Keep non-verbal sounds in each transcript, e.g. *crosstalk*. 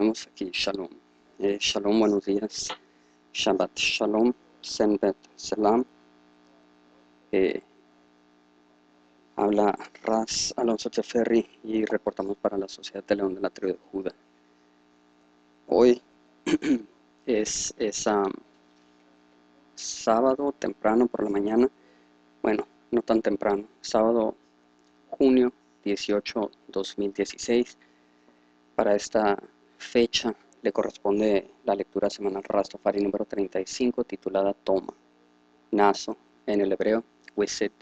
Vamos aquí, Shalom. Eh, shalom, buenos días. Shabbat Shalom, Senbet Selam. Eh, habla Raz Alonso Cheferri y reportamos para la Sociedad de León de la Tribu de Judá. Hoy *clears throat* es, es um, sábado temprano por la mañana. Bueno, no tan temprano. Sábado, junio 18, 2016. Para esta fecha le corresponde la lectura semanal Rastafari número 35 titulada Toma, Naso en el hebreo, Wisit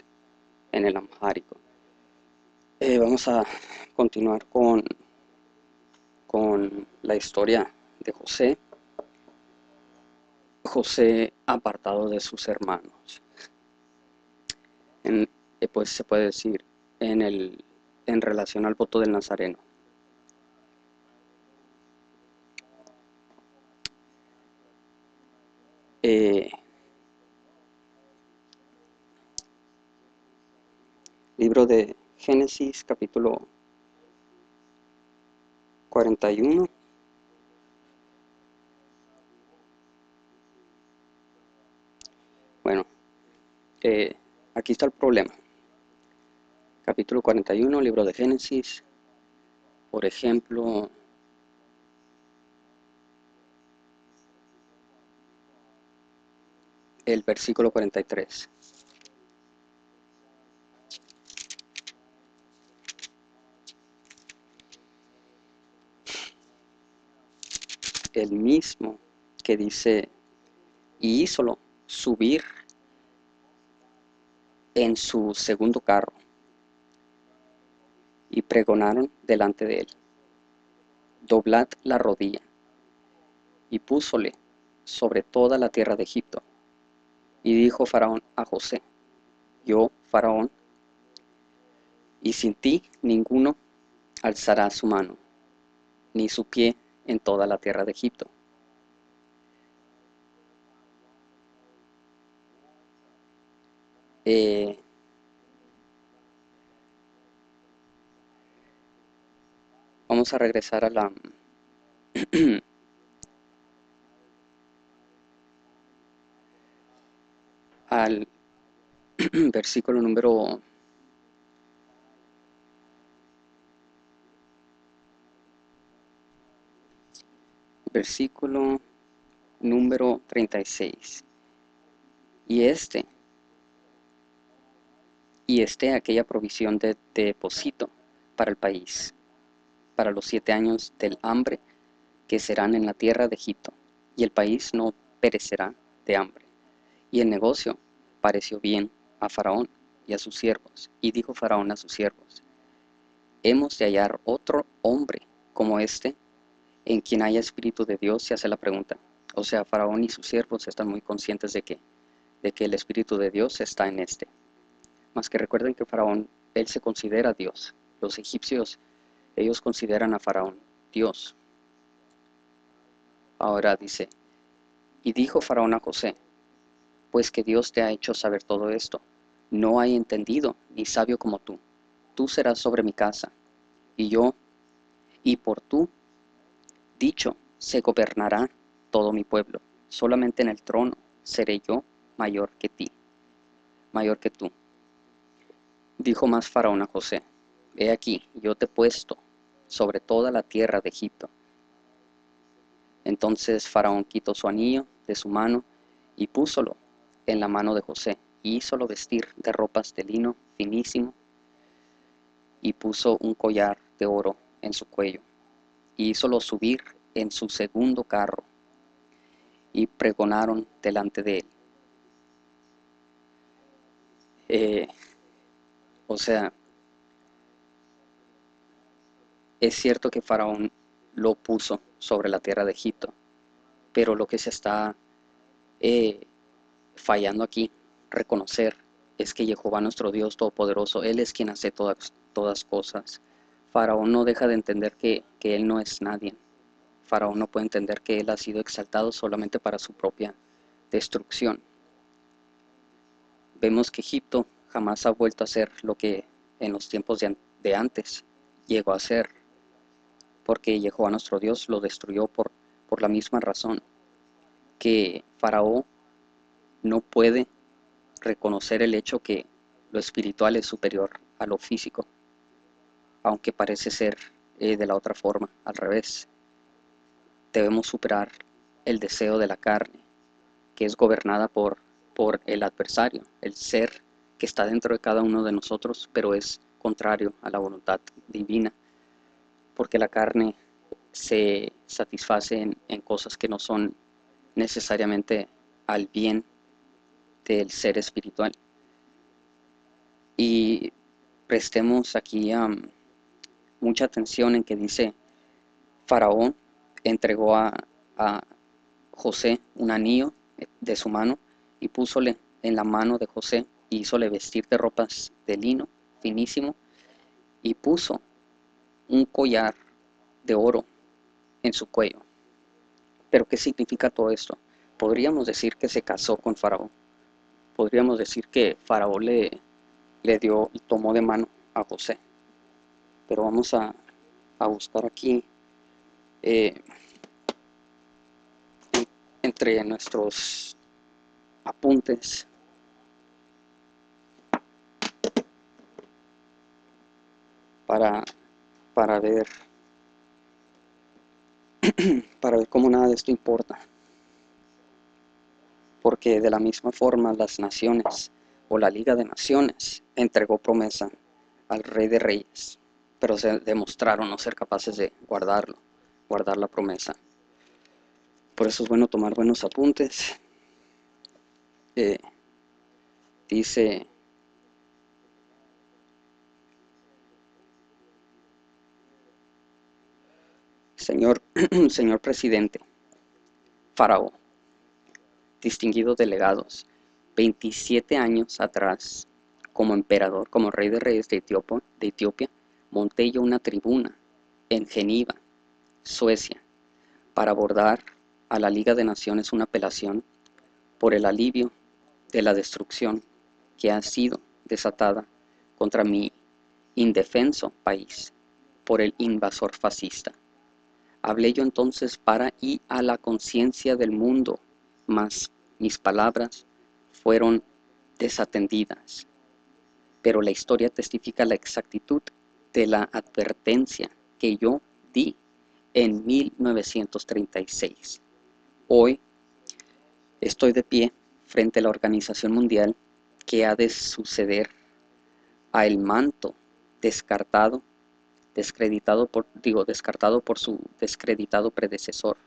en el amhárico. Eh, vamos a continuar con, con la historia de José. José apartado de sus hermanos. En, eh, pues se puede decir en, el, en relación al voto del Nazareno. Eh, libro de Génesis capítulo 41. Bueno, eh, aquí está el problema. Capítulo 41, libro de Génesis. Por ejemplo, el versículo 43. El mismo que dice, y hízolo subir en su segundo carro y pregonaron delante de él, doblad la rodilla y púsole sobre toda la tierra de Egipto y dijo Faraón a José, yo, Faraón, y sin ti ninguno alzará su mano, ni su pie en toda la tierra de Egipto. Eh, vamos a regresar a la *clears throat* al *clears throat* versículo número versículo número 36. Y este, y este aquella provisión de depósito para el país, para los siete años del hambre que serán en la tierra de Egipto, y el país no perecerá de hambre. Y el negocio pareció bien a Faraón y a sus siervos. Y dijo Faraón a sus siervos, hemos de hallar otro hombre como este, en quien haya espíritu de Dios, se hace la pregunta. O sea, Faraón y sus siervos están muy conscientes de que, de que el espíritu de Dios está en este. Más que recuerden que Faraón, él se considera Dios. Los egipcios, ellos consideran a Faraón Dios. Ahora dice, y dijo Faraón a José, pues que Dios te ha hecho saber todo esto. No hay entendido ni sabio como tú. Tú serás sobre mi casa, y yo, y por tú, dicho, se gobernará todo mi pueblo. Solamente en el trono seré yo mayor que ti, mayor que tú. Dijo más Faraón a José, he aquí, yo te he puesto sobre toda la tierra de Egipto. Entonces Faraón quitó su anillo de su mano y púsolo en la mano de José, y hízolo vestir de ropas de lino finísimo, y puso un collar de oro en su cuello, y hízolo subir en su segundo carro, y pregonaron delante de él. Eh, o sea, es cierto que Faraón lo puso sobre la tierra de Egipto, pero lo que se está eh, fallando aquí, reconocer es que Jehová nuestro Dios Todopoderoso, Él es quien hace todas, todas cosas. Faraón no deja de entender que, que Él no es nadie. Faraón no puede entender que Él ha sido exaltado solamente para su propia destrucción. Vemos que Egipto jamás ha vuelto a ser lo que en los tiempos de, de antes llegó a ser. porque Jehová nuestro Dios lo destruyó por, por la misma razón que Faraón no puede reconocer el hecho que lo espiritual es superior a lo físico, aunque parece ser eh, de la otra forma, al revés. Debemos superar el deseo de la carne, que es gobernada por, por el adversario, el ser que está dentro de cada uno de nosotros, pero es contrario a la voluntad divina, porque la carne se satisface en, cosas que no son necesariamente al bien del ser espiritual. Y prestemos aquí mucha atención en que dice, Faraón entregó a, a José un anillo de su mano y púsole en la mano de José y hízole vestir de ropas de lino finísimo y puso un collar de oro en su cuello. Pero ¿qué significa todo esto? Podríamos decir que se casó con Faraón. Podríamos decir que Faraón le, le dio y tomó de mano a José. Pero vamos a, buscar aquí eh, entre nuestros apuntes para, para ver *clears throat* para ver cómo nada de esto importa. Porque de la misma forma las naciones o la Liga de Naciones entregó promesa al Rey de Reyes, pero se demostraron no ser capaces de guardarlo, guardar la promesa. Por eso es bueno tomar buenos apuntes. Eh, dice Señor, *clears throat* señor presidente, Faraón, distinguidos delegados, 27 años atrás, como emperador, como rey de reyes de Etiopía, monté yo una tribuna en Geneva, Suecia, para abordar a la Liga de Naciones una apelación por el alivio de la destrucción que ha sido desatada contra mi indefenso país por el invasor fascista. Hablé yo entonces para y a la conciencia del mundo, mas mis palabras fueron desatendidas. Pero la historia testifica la exactitud de la advertencia que yo di en 1936. Hoy estoy de pie frente a la Organización Mundial que ha de suceder a el manto descartado por, digo, descartado por su descreditado predecesor.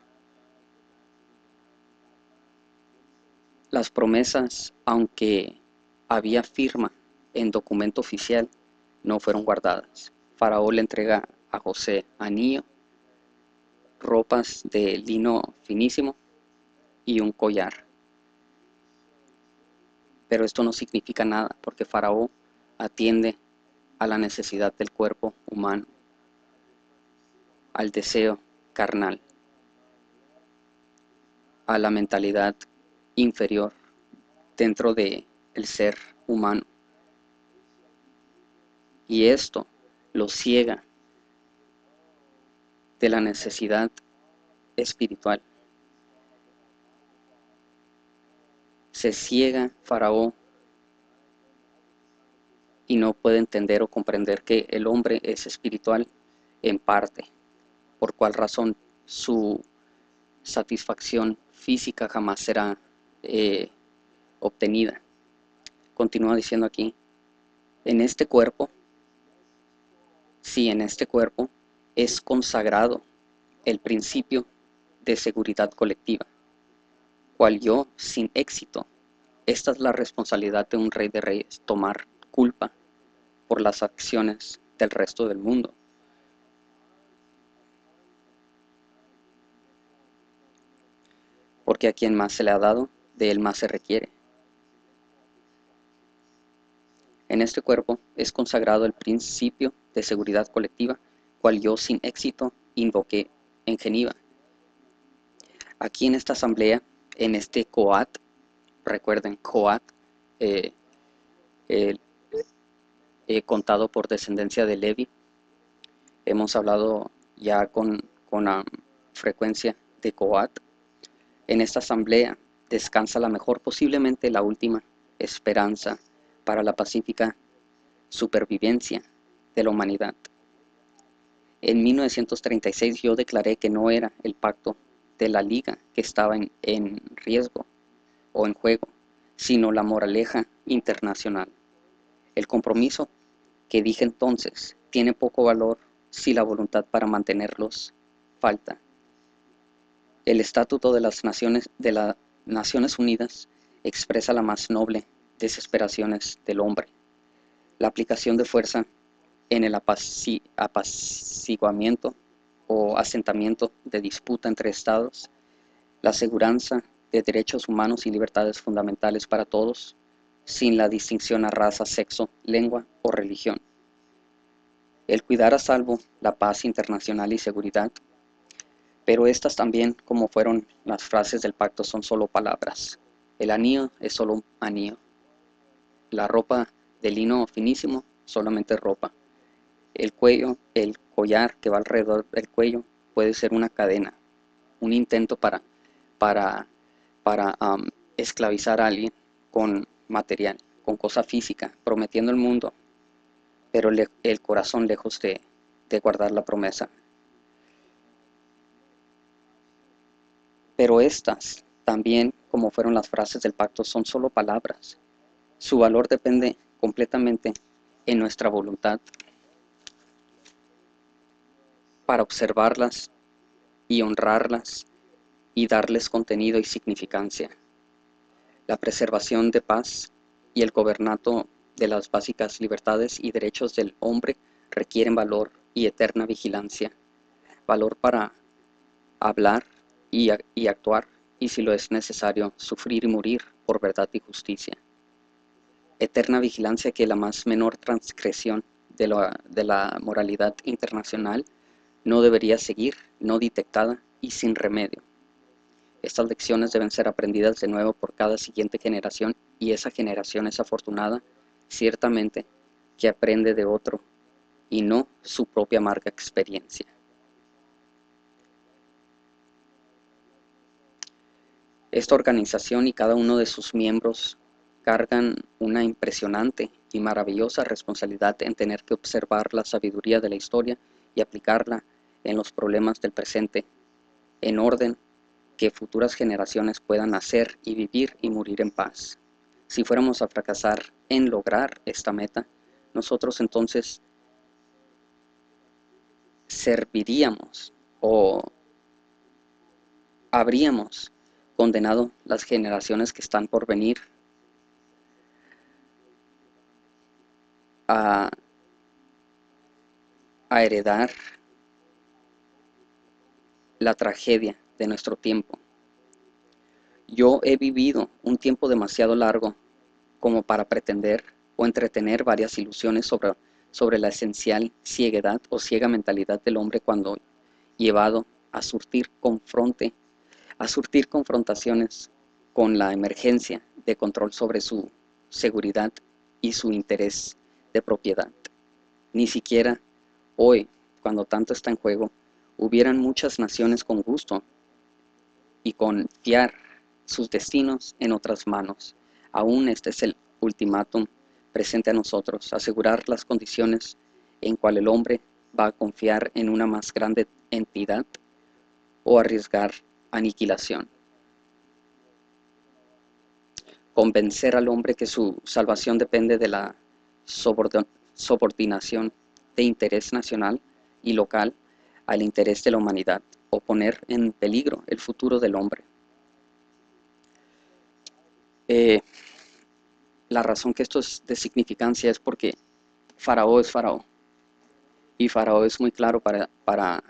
Las promesas, aunque había firma en documento oficial, no fueron guardadas. Faraón le entrega a José anillo, ropas de lino finísimo y un collar. Pero esto no significa nada porque Faraón atiende a la necesidad del cuerpo humano al deseo carnal, a la mentalidad inferior dentro de el ser humano. Y esto lo ciega de la necesidad espiritual. Se ciega Faraón y no puede entender o comprender que el hombre es espiritual en parte por cuál razón su satisfacción física jamás será eh, obtenida. Continúa diciendo aquí, en este cuerpo, si en este cuerpo es consagrado el principio de seguridad colectiva, cual yo sin éxito, esta es la responsabilidad de un rey de reyes, tomar culpa por las acciones del resto del mundo. porque a quien más se le ha dado, de él más se requiere. En este cuerpo es consagrado el principio de seguridad colectiva, cual yo sin éxito invoqué en Geneva. Aquí en esta asamblea, en este COAT, recuerden, COAT, eh, contado por descendencia de Levi, hemos hablado ya con, con frecuencia de Coat. En esta asamblea descansa la mejor, posiblemente la última esperanza para la pacífica supervivencia de la humanidad. En 1936 yo declaré que no era el pacto de la liga que estaba en, en riesgo o en juego, sino la moraleja internacional. El compromiso que dije entonces tiene poco valor si la voluntad para mantenerlos falta. El Estatuto de las Naciones, de las Naciones Unidas expresa la más noble desesperaciones del hombre. La aplicación de fuerza en el apaciguamiento o asentamiento de disputa entre estados, la aseguranza de derechos humanos y libertades fundamentales para todos, sin la distinción a raza, sexo, lengua o religión. El cuidar a salvo la paz internacional y seguridad, pero estas también, como fueron las frases del pacto, son solo palabras. El anillo es solo un anillo. La ropa de lino finísimo, solamente ropa. El cuello, el collar que va alrededor del cuello puede ser una cadena, un intento para, para, para esclavizar a alguien con material, con cosa física, prometiendo el mundo, pero el corazón lejos de, de guardar la promesa. Pero estas, también como fueron las frases del pacto, son solo palabras. Su valor depende completamente en nuestra voluntad para observarlas y honrarlas y darles contenido y significancia. La preservación de paz y el gobernato de las básicas libertades y derechos del hombre requieren valor y eterna vigilancia, valor para hablar y, actuar, y si lo es necesario, sufrir y morir por verdad y justicia. Eterna vigilancia que la más menor transgresión de la, de la moralidad internacional no debería seguir, no detectada y sin remedio. Estas lecciones deben ser aprendidas de nuevo por cada siguiente generación y esa generación es afortunada, ciertamente, que aprende de otro y no su propia amarga experiencia. Esta organización y cada uno de sus miembros cargan una impresionante y maravillosa responsabilidad en tener que observar la sabiduría de la historia y aplicarla en los problemas del presente, en orden que futuras generaciones puedan nacer y vivir y morir en paz. Si fuéramos a fracasar en lograr esta meta, nosotros entonces serviríamos o habríamos condenado las generaciones que están por venir a, heredar la tragedia de nuestro tiempo. Yo he vivido un tiempo demasiado largo como para pretender o entretener varias ilusiones sobre, sobre la esencial cieguedad o ciega mentalidad del hombre cuando llevado a surtir confronte, a surtir confrontaciones con la emergencia de control sobre su seguridad y su interés de propiedad. Ni siquiera hoy, cuando tanto está en juego, hubieran muchas naciones con gusto y confiar sus destinos en otras manos. Aún este es el ultimátum presente a nosotros, asegurar las condiciones en cual el hombre va a confiar en una más grande entidad o arriesgar aniquilación. Convencer al hombre que su salvación depende de la subordinación de interés nacional y local al interés de la humanidad o poner en peligro el futuro del hombre. Eh, la razón que esto es de significancia es porque Faraón es Faraón. Y Faraón es muy claro para, para,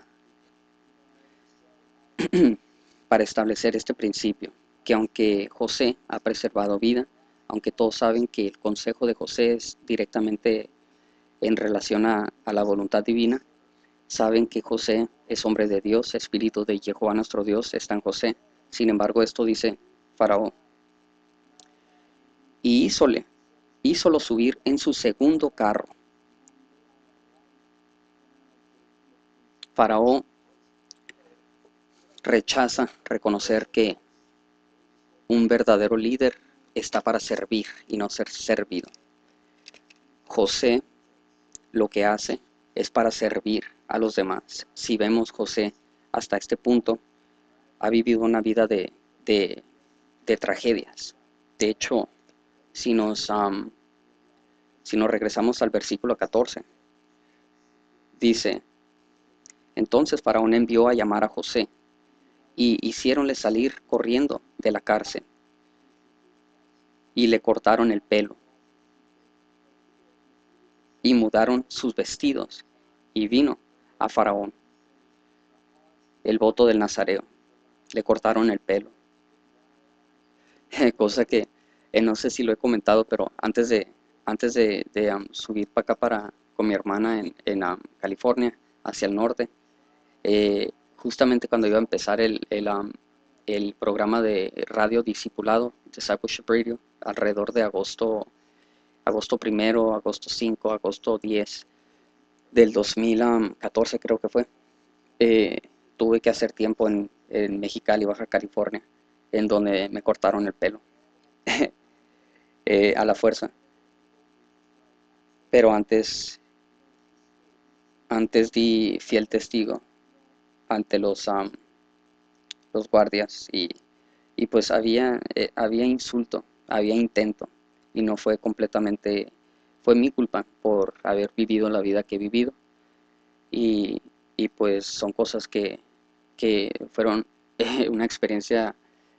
*clears throat* para establecer este principio, que aunque José ha preservado vida, aunque todos saben que el consejo de José es directamente en relación a la voluntad divina, Saben que José es hombre de Dios, espíritu de Jehová nuestro Dios está en José. Sin embargo, esto dice Faraón. Y hízole, hízolo subir en su segundo carro. Faraón rechaza reconocer que un verdadero líder está para servir y no ser servido. José lo que hace es para servir a los demás. Si vemos José hasta este punto, ha vivido una vida de, tragedias. De hecho, si nos, si nos regresamos al versículo 14, dice, entonces Faraón envió a llamar a José y hicieronle salir corriendo de la cárcel y le cortaron el pelo y mudaron sus vestidos y vino a Faraón el voto del Nazareo. Le cortaron el pelo. *laughs* Cosa que eh, no sé si lo he comentado, pero antes de, antes de, subir para acá para, con mi hermana en, California, hacia el norte, eh, justamente cuando iba a empezar el, el, programa de radio discipulado, Discipleship Radio, alrededor de agosto, agosto primero, agosto 5, agosto 10 del 2014 creo que fue, eh, tuve que hacer tiempo en, en Mexicali, Baja California, en donde me cortaron el pelo *laughs* eh, a la fuerza. Pero antes, antes di fiel testigo ante los, los guardias y, pues había, eh, había insulto, había intento y no fue completamente, fue mi culpa por haber vivido la vida que he vivido. Y, pues son cosas que, fueron *laughs* una experiencia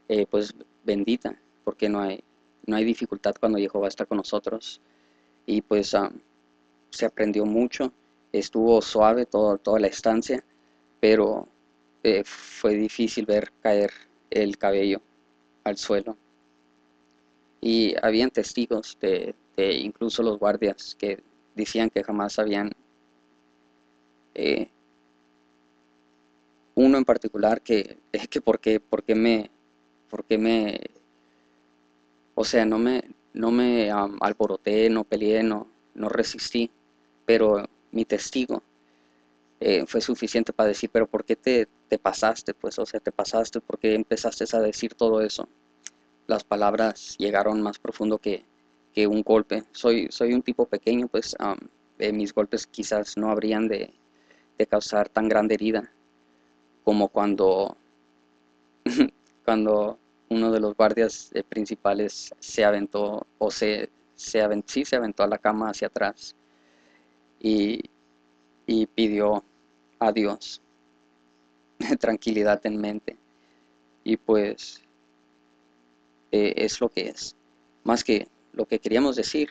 eh, pues bendita porque no hay, no hay dificultad cuando Jehová está con nosotros. Y pues se aprendió mucho, estuvo suave todo, toda la estancia pero eh, fue difícil ver caer el cabello al suelo. Y habían testigos de, incluso los guardias que decían que jamás habían eh, uno en particular que es *laughs* que por qué, por qué me por qué me o sea no me no me alboroté no peleé no no resistí pero mi testigo eh, fue suficiente para decir, pero ¿por qué te, te, pasaste? Pues, o sea, te pasaste, ¿por qué empezaste a decir todo eso? Las palabras llegaron más profundo que, que un golpe. Soy, soy un tipo pequeño, pues eh, mis golpes quizás no habrían de, de causar tan grande herida como cuando, *laughs* cuando uno de los guardias eh, principales se aventó, o se, se aventó, sí, se aventó a la cama hacia atrás y, y pidió a Dios, *laughs* tranquilidad en mente. Y pues eh, es lo que es. Más que lo que queríamos decir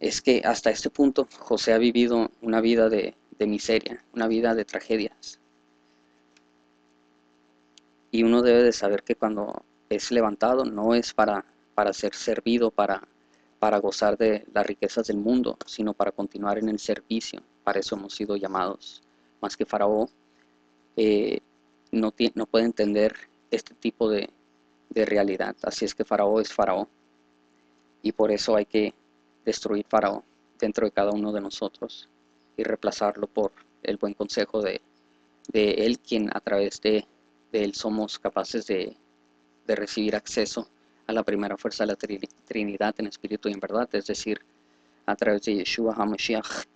es que hasta este punto José ha vivido una vida de, miseria, una vida de tragedias. Y uno debe de saber que cuando es levantado no es para, para ser servido, para, para gozar de las riquezas del mundo, sino para continuar en el servicio para eso hemos sido llamados. Más que Faraón, eh, no, puede entender este tipo de, realidad. Así es que Faraón es Faraón. Y por eso hay que destruir Faraón dentro de cada uno de nosotros y reemplazarlo por el buen consejo de, Él, quien a través de, Él somos capaces de, de, recibir acceso a la primera fuerza de la Trinidad en espíritu y en verdad, es decir, a través de Yeshua HaMashiach,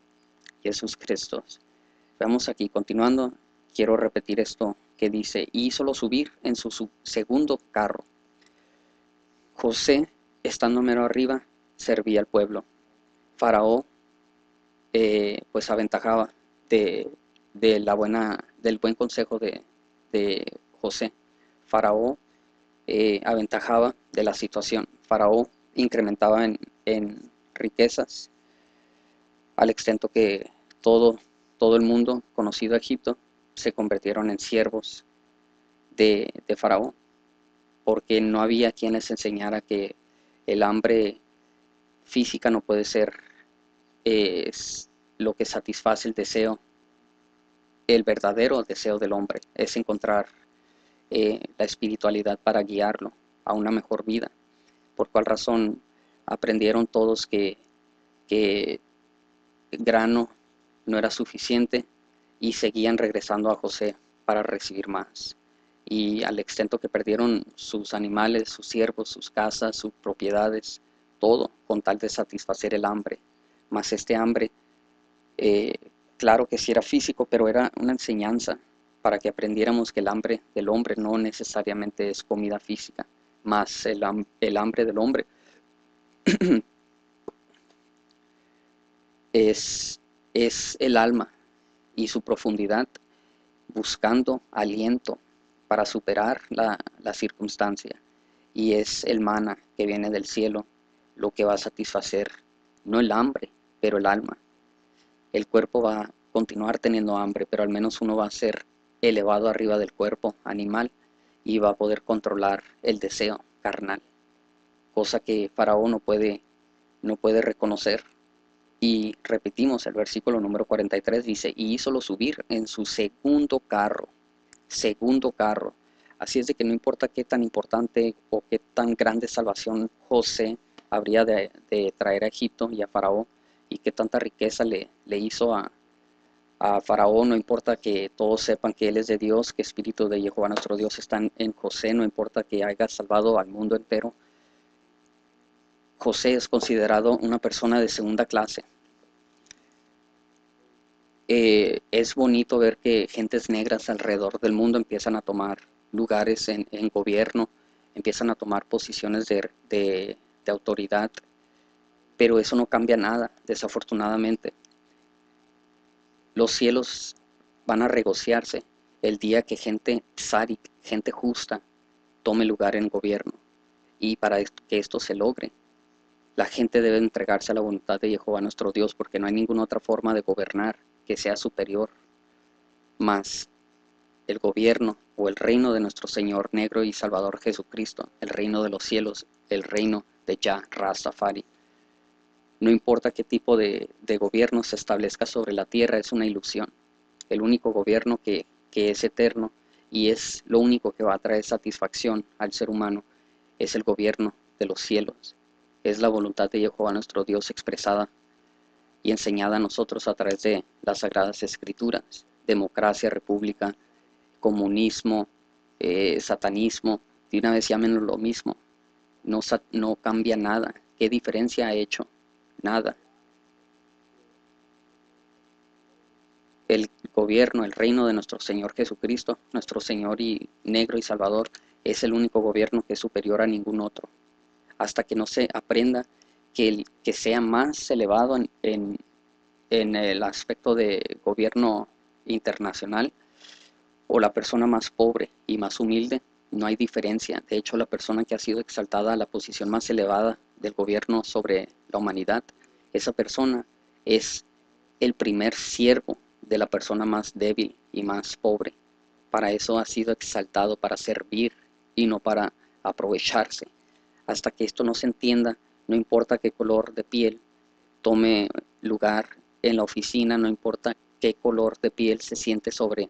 Jesús Cristo. Veamos aquí, continuando, quiero repetir esto que dice, hízolo subir en su, segundo carro. José, estando mero arriba, servía al pueblo. Faraón, eh, pues aventajaba de, la buena, del buen consejo de, José. Faraón eh, aventajaba de la situación. Faraón incrementaba en, en riquezas al extento que todo, todo el mundo conocido a Egipto se convirtieron en siervos de, Faraón, porque no había quien les enseñara que el hambre física no puede ser lo que satisface el deseo, el verdadero deseo del hombre, es encontrar eh, la espiritualidad para guiarlo a una mejor vida. Por cual razón aprendieron todos que, que grano no era suficiente y seguían regresando a José para recibir más. Y al extento que perdieron sus animales, sus siervos, sus casas, sus propiedades, todo con tal de satisfacer el hambre. Mas este hambre, eh, claro que sí era físico, pero era una enseñanza para que aprendiéramos que el hambre del hombre no necesariamente es comida física, más el, el hambre del hombre *clears throat* es, es el alma y su profundidad buscando aliento para superar la, la circunstancia. Y es el mana que viene del cielo lo que va a satisfacer, no el hambre, pero el alma. El cuerpo va a continuar teniendo hambre, pero al menos uno va a ser elevado arriba del cuerpo animal y va a poder controlar el deseo carnal, cosa que Faraón no puede, no puede reconocer. Y repetimos, el versículo número 43 dice, y hízolo subir en su segundo carro, segundo carro. Así es de que no importa qué tan importante o qué tan grande salvación José habría de, traer a Egipto y a Faraón, y qué tanta riqueza le, le hizo a, a Faraón, no importa que todos sepan que Él es de Dios, que Espíritu de Jehová nuestro Dios está en José, no importa que haya salvado al mundo entero. José es considerado una persona de segunda clase. Eh, es bonito ver que gentes negras alrededor del mundo empiezan a tomar lugares en, gobierno, empiezan a tomar posiciones de, autoridad, pero eso no cambia nada, desafortunadamente los cielos van a regociarse el día que gente tzarik, gente justa, tome lugar en gobierno. Y para que esto se logre, la gente debe entregarse a la voluntad de Jehová nuestro Dios, porque no hay ninguna otra forma de gobernar que sea superior más el gobierno o el reino de nuestro Señor negro y Salvador Jesucristo, el reino de los cielos, el reino de Yah Rastafari. No importa qué tipo de, gobierno se establezca sobre la tierra, es una ilusión. El único gobierno que, es eterno y es lo único que va a traer satisfacción al ser humano es el gobierno de los cielos. Es la voluntad de Jehová nuestro Dios expresada y enseñada a nosotros a través de las sagradas escrituras. Democracia, república, comunismo, eh, satanismo, de una vez llamen lo mismo. No, no cambia nada. ¿Qué diferencia ha hecho? nada. El gobierno, el reino de nuestro Señor Jesucristo, nuestro Señor y negro y Salvador, es el único gobierno que es superior a ningún otro. Hasta que no se aprenda que, el, que sea más elevado en, en el aspecto de gobierno internacional o la persona más pobre y más humilde, no hay diferencia. De hecho, la persona que ha sido exaltada a la posición más elevada del gobierno sobre la humanidad, esa persona es el primer siervo de la persona más débil y más pobre. Para eso ha sido exaltado, para servir y no para aprovecharse. Hasta que esto no se entienda, no importa qué color de piel tome lugar en la oficina, no importa qué color de piel se siente sobre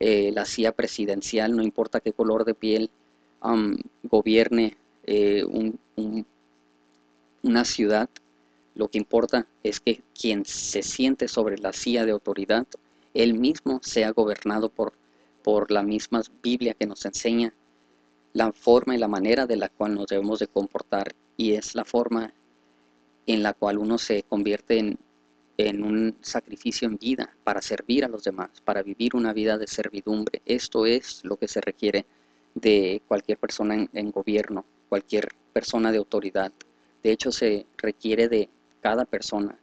eh, la silla presidencial, no importa qué color de piel gobierne eh, un, una ciudad, lo que importa es que quien se siente sobre la silla de autoridad, él mismo sea gobernado por, por la misma Biblia que nos enseña la forma y la manera de la cual nos debemos de comportar y es la forma en la cual uno se convierte en, en un sacrificio en vida para servir a los demás, para vivir una vida de servidumbre. Esto es lo que se requiere de cualquier persona en gobierno, cualquier persona de autoridad. De hecho, se requiere de cada persona.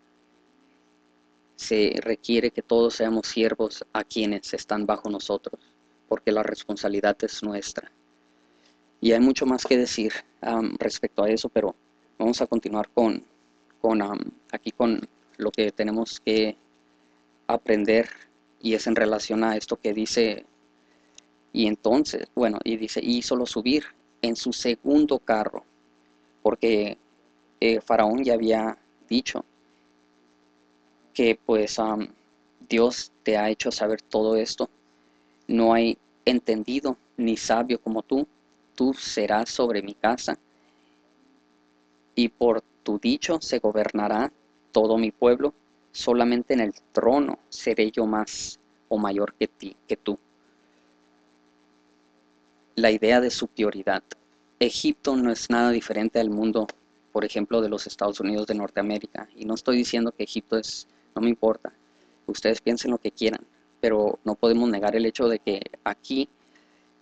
Se requiere que todos seamos siervos a quienes están bajo nosotros, porque la responsabilidad es nuestra. Y hay mucho más que decir respecto a eso, pero vamos a continuar con, con aquí con lo que tenemos que aprender y es en relación a esto que dice y entonces, bueno, y dice, y solo subir en su segundo carro, porque eh, Faraón ya había dicho que pues Dios te ha hecho saber todo esto. No hay entendido ni sabio como tú. Tú serás sobre mi casa y por tu dicho se gobernará todo mi pueblo. Solamente en el trono seré yo más o mayor que ti, que tú. La idea de superioridad. Egipto no es nada diferente al mundo, por ejemplo, de los Estados Unidos de Norteamérica. Y no estoy diciendo que Egipto es, no me importa. Ustedes piensen lo que quieran, pero no podemos negar el hecho de que aquí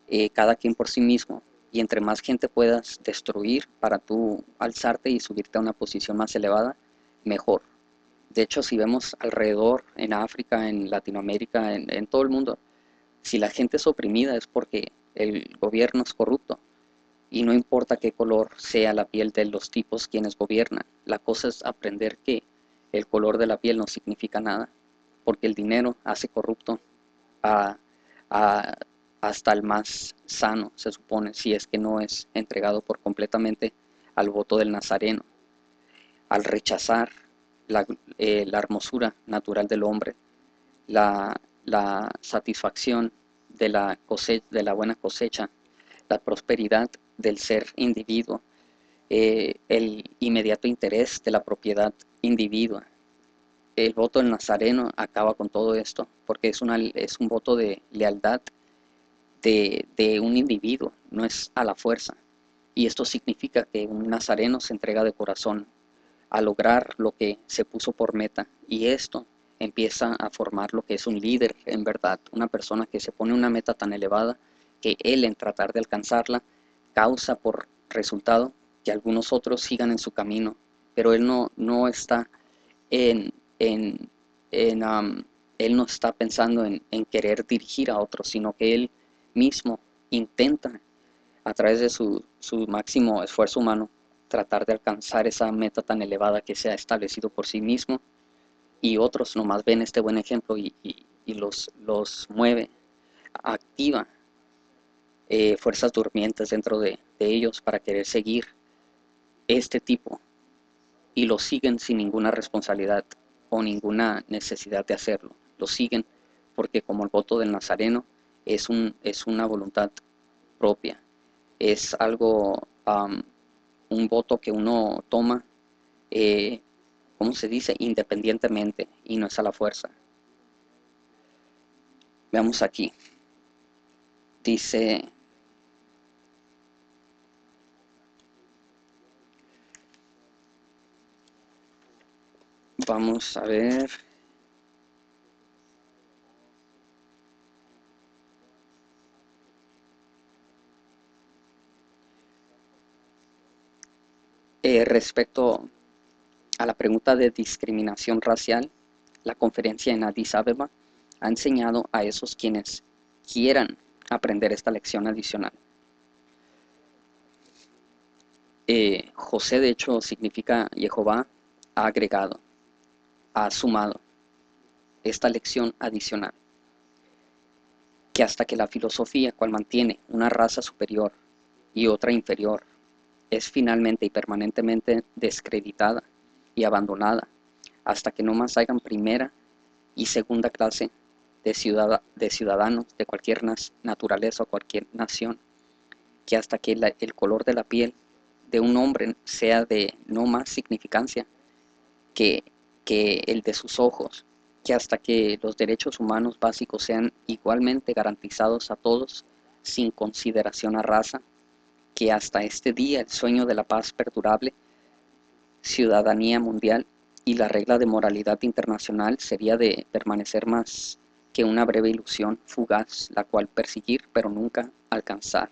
eh, cada quien por sí mismo y entre más gente puedas destruir para tú alzarte y subirte a una posición más elevada, mejor. De hecho, si vemos alrededor, en África, en Latinoamérica, en, todo el mundo, si la gente es oprimida es porque el gobierno es corrupto. Y no importa qué color sea la piel de los tipos quienes gobiernan. La cosa es aprender que el color de la piel no significa nada, porque el dinero hace corrupto a, hasta el más sano, se supone, si es que no es entregado por completamente al voto del Nazareno. Al rechazar eh, la, hermosura natural del hombre, la, satisfacción de la, de la buena cosecha, la prosperidad del ser individuo, eh, el inmediato interés de la propiedad individua. El voto del Nazareno acaba con todo esto, porque es, una, es un voto de lealtad de, un individuo, no es a la fuerza. Y esto significa que un nazareno se entrega de corazón a lograr lo que se puso por meta. Y esto empieza a formar lo que es un líder en verdad, una persona que se pone una meta tan elevada que él en tratar de alcanzarla causa por resultado que algunos otros sigan en su camino, pero él no, no está en, en, en él no está pensando en, en, querer dirigir a otros, sino que él mismo intenta a través de su, su máximo esfuerzo humano tratar de alcanzar esa meta tan elevada que se ha establecido por sí mismo y otros nomás ven este buen ejemplo y, los, los mueve, activa eh, fuerzas durmientes dentro de, de ellos para querer seguir este tipo y lo siguen sin ninguna responsabilidad o ninguna necesidad de hacerlo. Lo siguen porque como el voto del Nazareno es, un, es una voluntad propia, es algo un voto que uno toma, eh, ¿cómo se dice? Independientemente y no es a la fuerza. Veamos aquí. Dice, vamos a ver. Eh, respecto a la pregunta de discriminación racial, la conferencia en Addis Abeba ha enseñado a esos quienes quieran aprender esta lección adicional. Eh, José, de hecho, significa Jehová ha agregado, ha sumado esta lección adicional, que hasta que la filosofía, cual mantiene una raza superior y otra inferior, es finalmente y permanentemente descreditada y abandonada hasta que no más hagan primera y segunda clase de, de ciudadanos de cualquier naturaleza o cualquier nación, que hasta que el color de la piel de un hombre sea de no más significancia que, que el de sus ojos, que hasta que los derechos humanos básicos sean igualmente garantizados a todos sin consideración a raza, que hasta este día el sueño de la paz perdurable, ciudadanía mundial y la regla de moralidad internacional sería de permanecer más que una breve ilusión fugaz, la cual perseguir pero nunca alcanzar.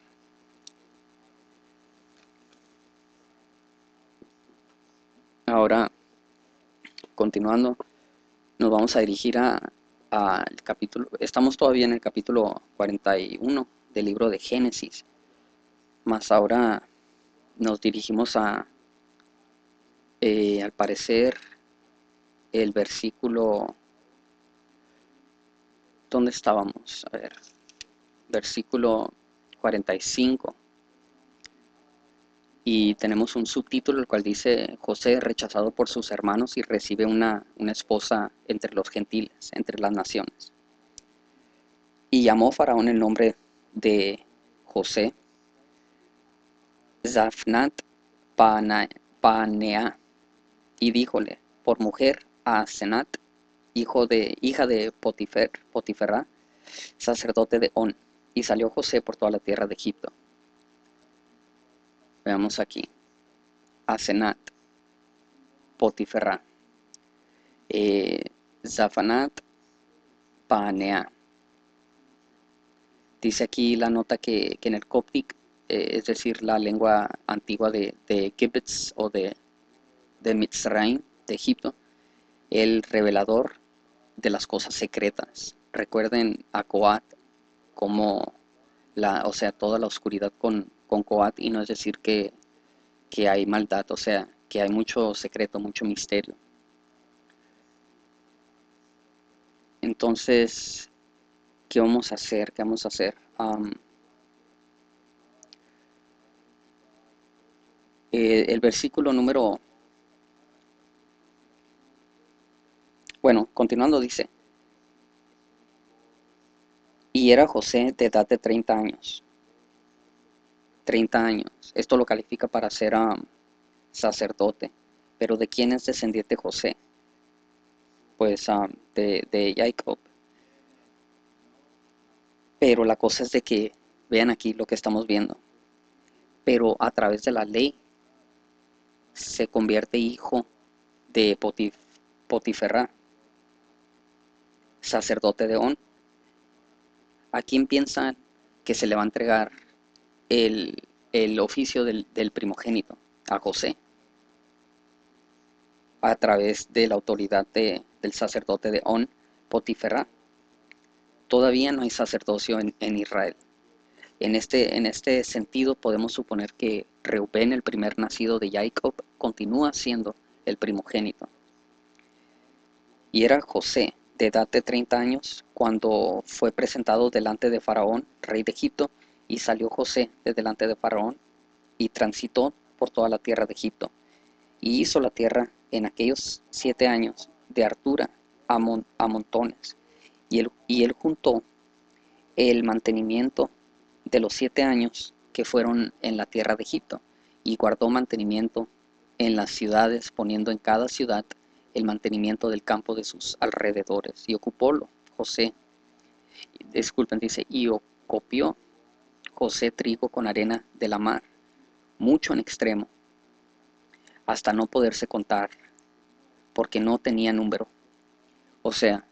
Ahora, continuando, nos vamos a dirigir al capítulo, estamos todavía en el capítulo 41 del libro de Génesis. Más ahora nos dirigimos a, eh, al parecer, el versículo, ¿dónde estábamos? A ver, versículo 45. Y tenemos un subtítulo el cual dice, José rechazado por sus hermanos y recibe una, una esposa entre los gentiles, entre las naciones. Y llamó Faraón el nombre de José Zafnat Panea, y díjole, por mujer a Senat, hijo de, hija de Potifer, Potiferá, sacerdote de On. Y salió José por toda la tierra de Egipto. Veamos aquí. Asenat, Potiferá, eh, Zafanat, Panea. Dice aquí la nota que, en el Coptic, eh, es decir, la lengua antigua de, de o de, de Mitzrayim, de Egipto, el revelador de las cosas secretas. Recuerden a Coat como la, o sea, toda la oscuridad con, con Coat y no es decir que, que hay maldad, o sea, que hay mucho secreto, mucho misterio. Entonces, ¿qué vamos a hacer? ¿Qué vamos a hacer? Eh, el versículo número... Bueno, continuando dice, y era José de edad de 30 años. 30 años. Esto lo califica para ser sacerdote. Pero ¿de quién es descendiente José? Pues de, de Jacob. Pero la cosa es de que, vean aquí lo que estamos viendo, pero a través de la ley se convierte hijo de Potif Potiferá, sacerdote de On. ¿A quién piensan que se le va a entregar el, oficio del, primogénito? A José, a través de la autoridad del sacerdote de On, Potiferá todavía no hay sacerdocio en, Israel. En este, en este sentido podemos suponer que Reubén, el primer nacido de Jacob, continúa siendo el primogénito. Y era José, de edad de 30 años, cuando fue presentado delante de Faraón, rey de Egipto, y salió José de delante de Faraón y transitó por toda la tierra de Egipto. Y hizo la tierra en aquellos siete años de hartura a montones y él, juntó el mantenimiento de los siete años que fueron en la tierra de Egipto y guardó mantenimiento en las ciudades, poniendo en cada ciudad el mantenimiento del campo de sus alrededores. Y ocupólo José, disculpen, dice, y copió José trigo con arena de la mar, mucho en extremo, hasta no poderse contar, porque no tenía número. O sea,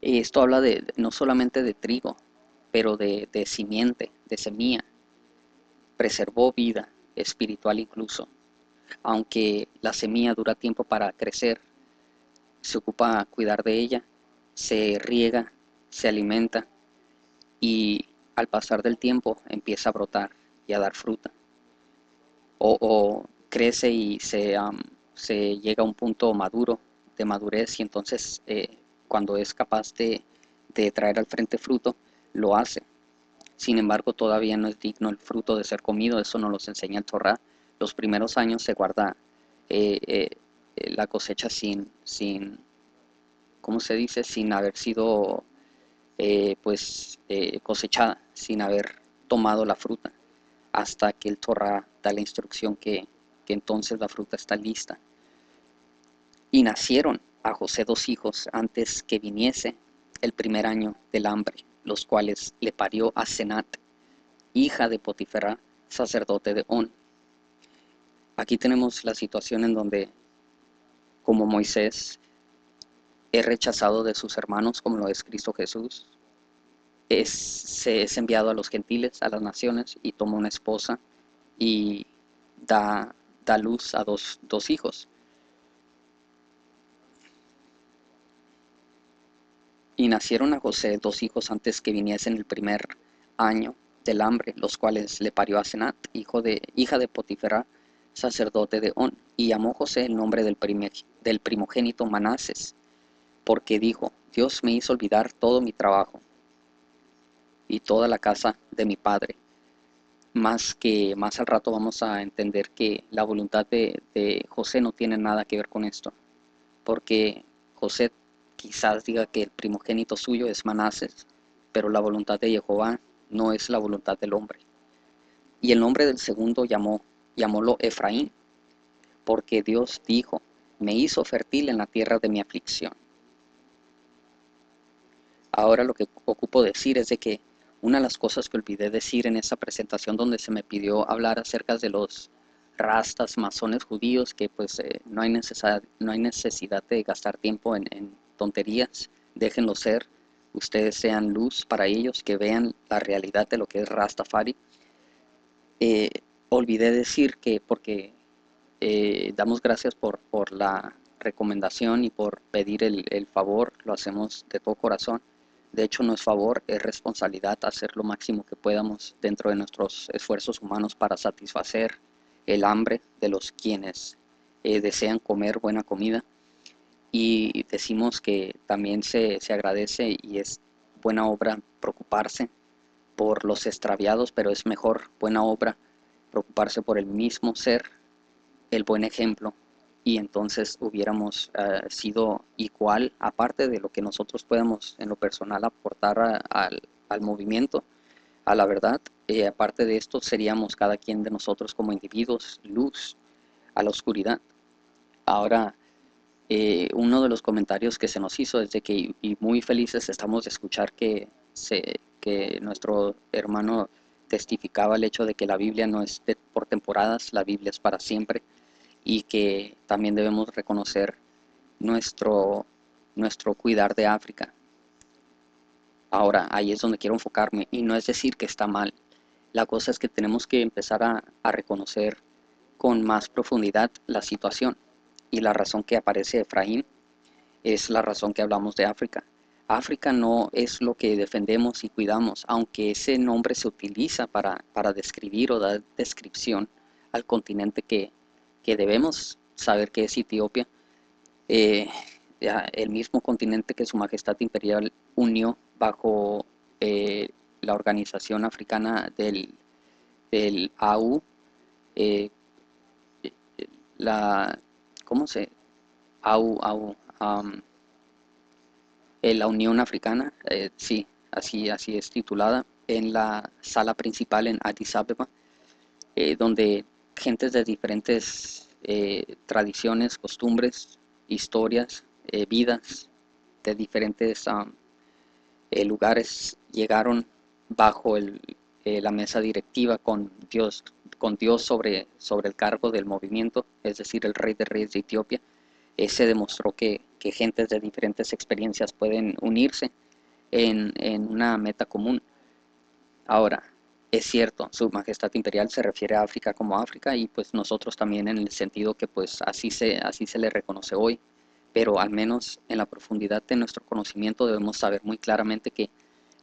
esto habla de no solamente de trigo, pero de, simiente, de semilla. Preservó vida espiritual incluso. Aunque la semilla dura tiempo para crecer, se ocupa cuidar de ella, se riega, se alimenta y al pasar del tiempo empieza a brotar y a dar fruta. O, crece y se, se, llega a un punto maduro, de madurez, y entonces eh, cuando es capaz de, traer al frente fruto, lo hace. Sin embargo, todavía no es digno el fruto de ser comido, eso nos lo enseña el Torah. Los primeros años se guarda eh, eh, la cosecha sin, sin, ¿cómo se dice? Sin haber sido eh, pues cosechada, sin haber tomado la fruta, hasta que el Torah da la instrucción que, que entonces la fruta está lista. Y nacieron a José dos hijos antes que viniese el primer año del hambre, los cuales le parió a Senat, hija de Potiferá, sacerdote de On. Aquí tenemos la situación en donde, como Moisés, es rechazado de sus hermanos, como lo es Cristo Jesús, es, se es enviado a los gentiles, a las naciones, y toma una esposa y da, da luz a dos, dos hijos. Y nacieron a José dos hijos antes que viniesen el primer año del hambre, los cuales le parió a Senat, hijo de, hija de Potifera, sacerdote de On, y llamó José el nombre del, del primogénito Manases, porque dijo, Dios me hizo olvidar todo mi trabajo y toda la casa de mi padre. Más que más al rato vamos a entender que la voluntad de, de José no tiene nada que ver con esto, porque José quizás diga que el primogénito suyo es Manases, pero la voluntad de Jehová no es la voluntad del hombre. Y el nombre del segundo llamó, llamólo Efraín, porque Dios dijo, me hizo fértil en la tierra de mi aflicción. Ahora lo que ocupo decir es de que una de las cosas que olvidé decir en esa presentación donde se me pidió hablar acerca de los rastas, masones judíos, que pues eh, no, hay necesidad, no hay necesidad de gastar tiempo en, tonterías, déjenlo ser, ustedes sean luz para ellos, que vean la realidad de lo que es Rastafari. Eh, olvidé decir que porque eh, damos gracias por, por, la recomendación y por pedir el, el, favor, lo hacemos de todo corazón. De hecho, no es favor, es responsabilidad hacer lo máximo que podamos dentro de nuestros esfuerzos humanos para satisfacer el hambre de los quienes eh, desean comer buena comida. Y decimos que también se, se agradece y es buena obra preocuparse por los extraviados, pero es mejor buena obra preocuparse por el mismo ser, el buen ejemplo, y entonces hubiéramos eh, sido igual, aparte de lo que nosotros podemos en lo personal aportar al, al movimiento, a la verdad. Eh, aparte de esto, seríamos cada quien de nosotros como individuos luz a la oscuridad. Ahora, eh, uno de los comentarios que se nos hizo es de que, y muy felices estamos de escuchar que, se, que nuestro hermano testificaba el hecho de que la Biblia no es por temporadas, la Biblia es para siempre y que también debemos reconocer nuestro, nuestro cuidar de África, Ahora, ahí es donde quiero enfocarme y no es decir que está mal. La cosa es que tenemos que empezar a, reconocer con más profundidad la situación y la razón que aparece Efraín es la razón que hablamos de África. África no es lo que defendemos y cuidamos, aunque ese nombre se utiliza para, para describir o dar descripción al continente que, que debemos saber que es Etiopía. Eh, el mismo continente que su majestad imperial unió bajo eh, la organización africana del, del AU, eh, la, ¿cómo se? AU, AU, eh, la Unión Africana, sí, así, así es titulada, en la sala principal en Addis Abeba, donde gentes de diferentes tradiciones, costumbres, historias, vidas de diferentes eh, lugares llegaron bajo eh, la mesa directiva con Dios, con Dios sobre, sobre el cargo del movimiento, es decir, el rey de reyes de Etiopía. Eh, se demostró que, que, gentes de diferentes experiencias pueden unirse en, en una meta común. Ahora, es cierto, su majestad imperial se refiere a África como África y pues nosotros también en el sentido que pues así se, así se le reconoce hoy pero al menos en la profundidad de nuestro conocimiento debemos saber muy claramente que,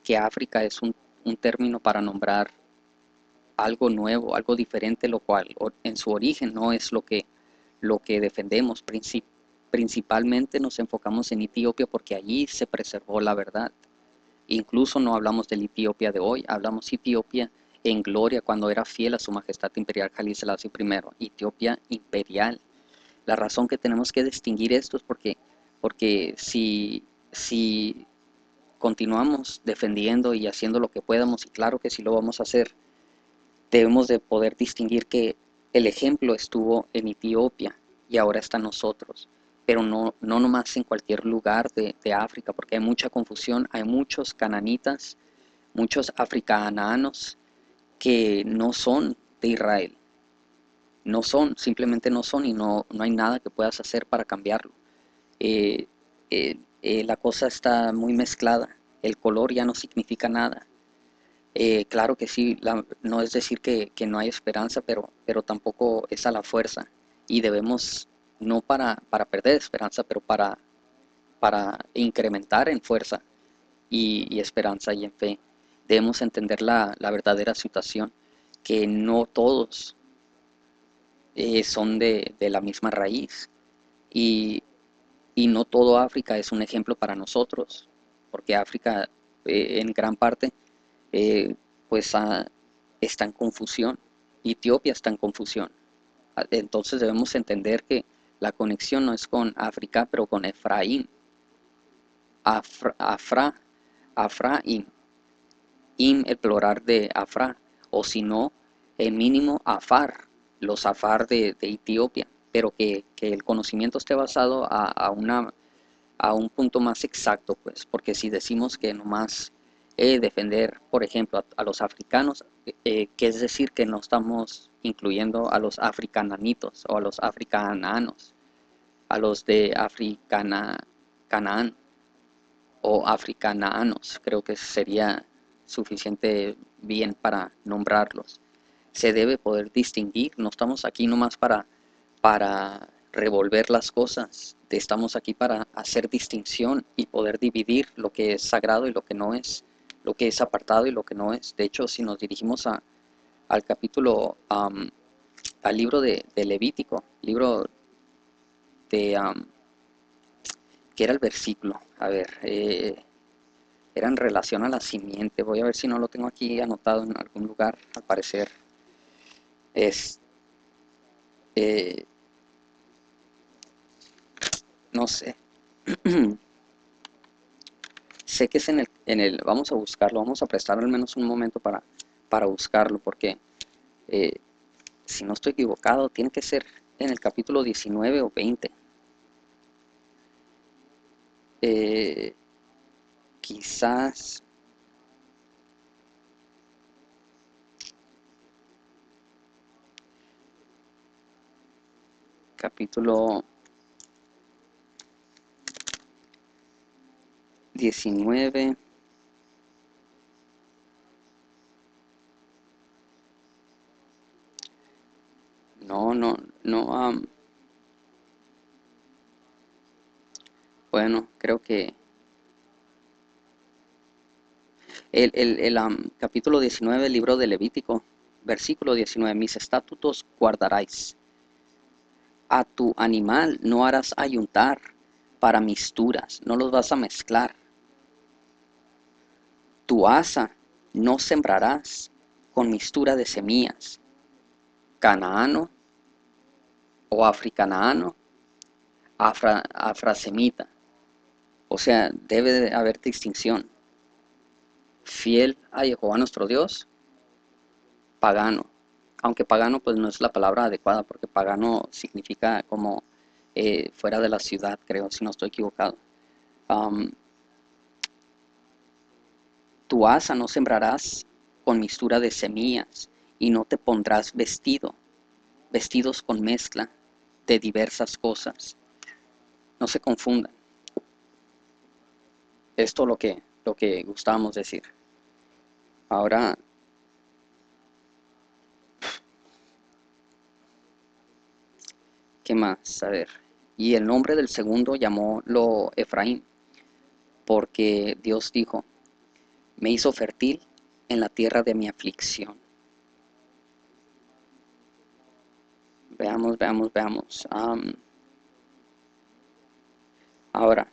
que África es un, un, término para nombrar algo nuevo, algo diferente, lo cual en su origen no es lo que, lo que defendemos. principalmente nos enfocamos en Etiopía porque allí se preservó la verdad. Incluso no hablamos de la Etiopía de hoy, hablamos Etiopía en gloria cuando era fiel a su majestad imperial Jalí Selassie I, Etiopía imperial la razón que tenemos que distinguir esto es porque, porque si, si continuamos defendiendo y haciendo lo que podamos, y claro que sí lo vamos a hacer, debemos de poder distinguir que el ejemplo estuvo en Etiopía y ahora está en nosotros, pero no, no nomás en cualquier lugar de, de África, porque hay mucha confusión, hay muchos cananitas, muchos africanos que no son de Israel, no son, simplemente no son y no, no hay nada que puedas hacer para cambiarlo. Eh, eh, eh, la cosa está muy mezclada, el color ya no significa nada. Claro que sí, no es decir que, no hay esperanza, pero, pero tampoco es a la fuerza y debemos, no para, para perder esperanza, pero para, para incrementar en fuerza y, esperanza y en fe. Debemos entender la, la verdadera situación, que no todos eh, son de, la misma raíz. Y, no todo África es un ejemplo para nosotros, porque África eh, en gran parte eh, pues ah, está en confusión, Etiopía está en confusión. Ah, entonces debemos entender que la conexión no es con África, pero con Efraín. Afra, Afra, Afraim, im el plural de Afra, o si no, el mínimo Afar, los afar de, Etiopía, pero que, el conocimiento esté basado a, una, a un punto más exacto, pues, porque si decimos que nomás eh, defender, por ejemplo, a, los africanos, eh, que es decir que no estamos incluyendo a los africananitos o a los africananos, a los de Africana, o africananos, creo que sería suficiente bien para nombrarlos. Se debe poder distinguir, no estamos aquí nomás para, para revolver las cosas, estamos aquí para hacer distinción y poder dividir lo que es sagrado y lo que no es, lo que es apartado y lo que no es. De hecho, si nos dirigimos a, al capítulo, al libro de, Levítico, libro de, que era el versículo, a ver, eh, era en relación a la simiente, voy a ver si no lo tengo aquí anotado en algún lugar, al parecer es... Eh, no sé. *clears throat* sé que es en el, en el, vamos a buscarlo, vamos a prestar al menos un momento para, para buscarlo, porque eh, si no estoy equivocado, tiene que ser en el capítulo 19 o 20. Eh, quizás capítulo 19 no no no bueno creo que el, el, capítulo 19 del libro de Levítico versículo 19 mis estatutos guardaráis a tu animal no harás ayuntar para misturas no los vas a mezclar tu asa no sembrarás con mistura de semillas, canaano o africanaano, afra, afrasemita. O sea, debe de haber distinción. Fiel a Jehová nuestro Dios, pagano. Aunque pagano pues no es la palabra adecuada porque pagano significa como eh, fuera de la ciudad, creo, si no estoy equivocado. Tu asa no sembrarás con mistura de semillas, y no te pondrás vestido, vestidos con mezcla de diversas cosas. No se confundan. Esto es lo que, lo que gustábamos decir. Ahora, ¿qué más? A ver. Y el nombre del segundo llamólo Efraín, porque Dios dijo, me hizo fértil en la tierra de mi aflicción. Veamos, veamos, veamos. ahora,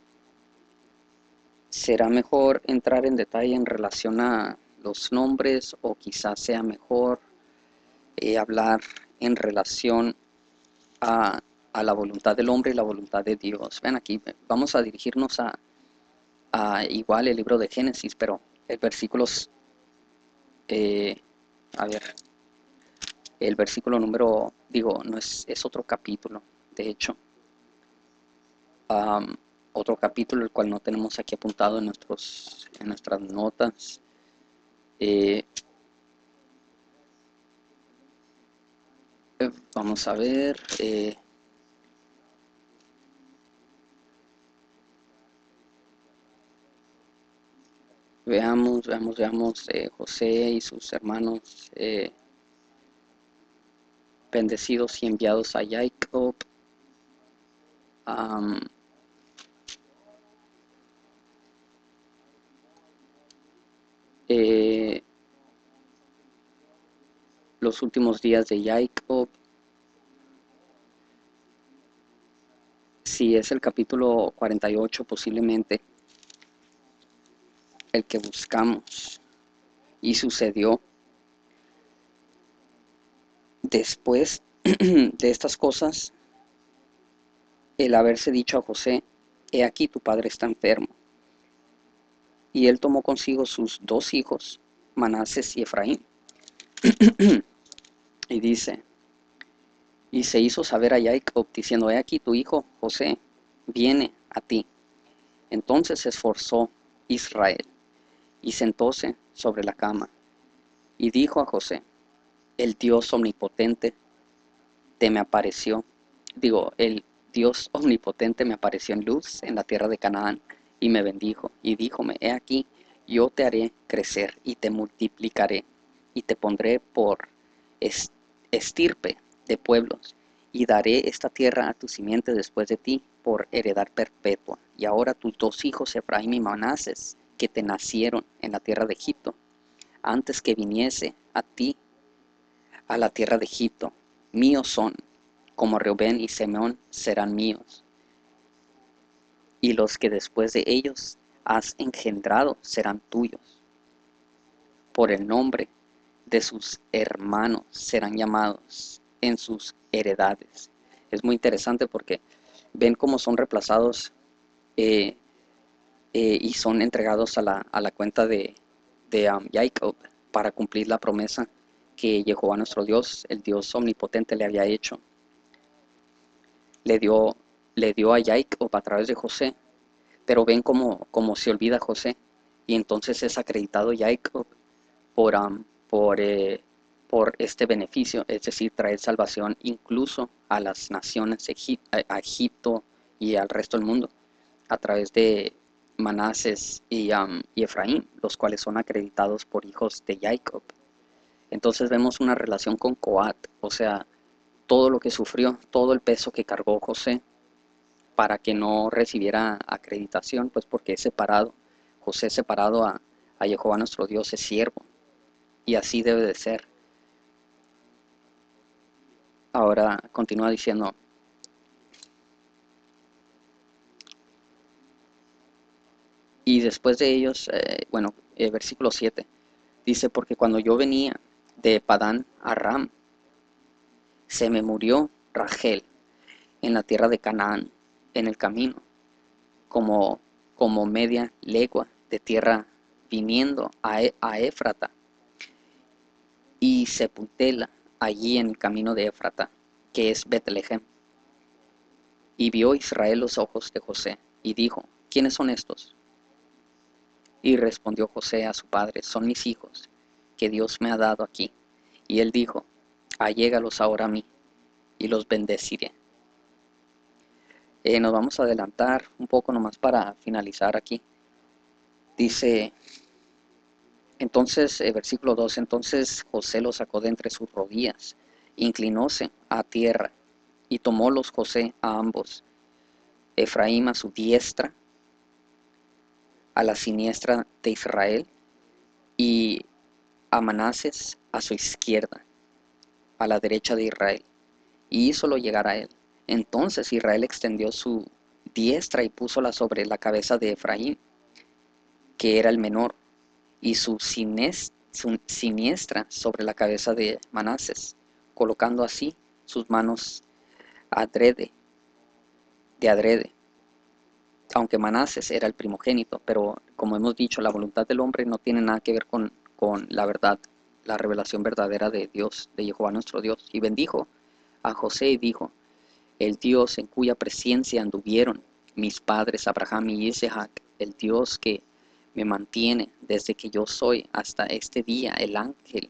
¿será mejor entrar en detalle en relación a los nombres o quizás sea mejor eh, hablar en relación a, a, la voluntad del hombre y la voluntad de Dios? Ven aquí, vamos a dirigirnos a, a igual el libro de Génesis, pero el versículo, eh, a ver, el versículo número, digo, no es, es otro capítulo, de hecho, otro capítulo el cual no tenemos aquí apuntado en, nuestros, en nuestras notas. Eh, vamos a ver. Eh, Veamos, veamos, veamos eh, José y sus hermanos eh, bendecidos y enviados a Jacob. Eh, los últimos días de Jacob. Si es el capítulo 48 posiblemente el que buscamos. Y sucedió después *clears throat* de estas cosas, el haberse dicho a José, he aquí tu padre está enfermo. Y él tomó consigo sus dos hijos, Manases y Efraín. *clears throat* y dice, y se hizo saber a Jacob diciendo, he aquí tu hijo José viene a ti Entonces se esforzó Israel y sentóse sobre la cama y dijo a José, el Dios omnipotente te me apareció, digo, el Dios omnipotente me apareció en luz en la tierra de Canaán y me bendijo y díjome, he aquí, yo te haré crecer y te multiplicaré y te pondré por estirpe de pueblos y daré esta tierra a tu simiente después de ti por heredad perpetua. Y ahora tus dos hijos, Efraín y Manases, que te nacieron en la tierra de Egipto, antes que viniese a ti a la tierra de Egipto, míos son, como Reubén y Simeón serán míos. Y los que después de ellos has engendrado serán tuyos. Por el nombre de sus hermanos serán llamados en sus heredades. Es muy interesante porque ven cómo son reemplazados eh, eh, y son entregados a la, a la cuenta de, de um, Jacob para cumplir la promesa que Jehová nuestro Dios, el Dios omnipotente, le había hecho. Le dio, le dio a Jacob a través de José, pero ven cómo, cómo se olvida José. Y entonces es acreditado Jacob por, um, por, eh, por este beneficio, es decir, traer salvación incluso a las naciones, a Egipto y al resto del mundo, a través de Manases y, Efraín, los cuales son acreditados por hijos de Jacob. Entonces vemos una relación con Coat, o sea, todo lo que sufrió, todo el peso que cargó José para que no recibiera acreditación, pues porque es separado. José es separado a, a Jehová nuestro Dios, es siervo. Y así debe de ser. Ahora continúa diciendo, Y después de ellos, eh, bueno, versículo 7, dice, porque cuando yo venía de Padán a Ram, se me murió Rachel en la tierra de Canaán, en el camino, como, como media legua de tierra viniendo a, e, a Éfrata, y sepultéla allí en el camino de Éfrata, que es Betlehem. Y vio Israel los ojos de José, y dijo, ¿quiénes son estos? Y respondió José a su padre, son mis hijos, que Dios me ha dado aquí. Y él dijo, allégalos ahora a mí, y los bendeciré. Eh, nos vamos a adelantar un poco nomás para finalizar aquí. Dice, entonces, eh, versículo 2, entonces José los sacó de entre sus rodillas, inclinóse a tierra, y tomólos José a ambos, Efraín a su diestra a la siniestra de Israel y a Manases a su izquierda, a la derecha de Israel, y hízolo llegar a él. Entonces Israel extendió su diestra y púsola sobre la cabeza de Efraín, que era el menor, y su, siniestra sobre la cabeza de Manases, colocando así sus manos adrede, de adrede aunque Manases era el primogénito, pero como hemos dicho, la voluntad del hombre no tiene nada que ver con, con la verdad, la revelación verdadera de Dios, de Jehová nuestro Dios. Y bendijo a José y dijo, el Dios en cuya presencia anduvieron mis padres Abraham y Isaac, el Dios que me mantiene desde que yo soy hasta este día, el ángel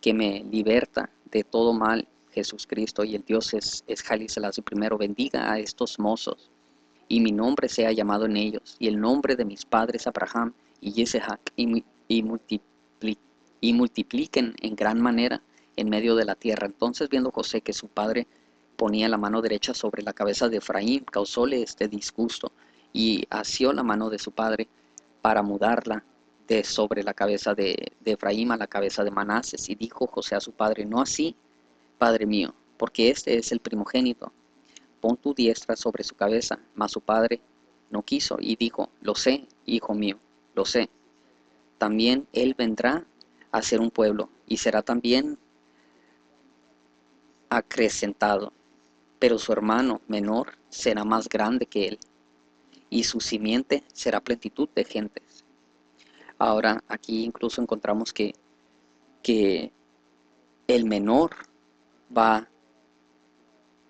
que me liberta de todo mal, Jesús Cristo, y el Dios es, es Selassie primero, bendiga a estos mozos y mi nombre sea llamado en ellos, y el nombre de mis padres Abraham y Isaac, y, y multipliquen en gran manera en medio de la tierra. Entonces viendo José que su padre ponía la mano derecha sobre la cabeza de Efraín, causóle este disgusto, y asió la mano de su padre para mudarla de sobre la cabeza de, de Efraín a la cabeza de Manases. Y dijo José a su padre, no así, padre mío, porque este es el primogénito pon tu diestra sobre su cabeza. Mas su padre no quiso y dijo, lo sé, hijo mío, lo sé. También él vendrá a ser un pueblo y será también acrecentado, pero su hermano menor será más grande que él y su simiente será plenitud de gentes. Ahora aquí incluso encontramos que, que el menor va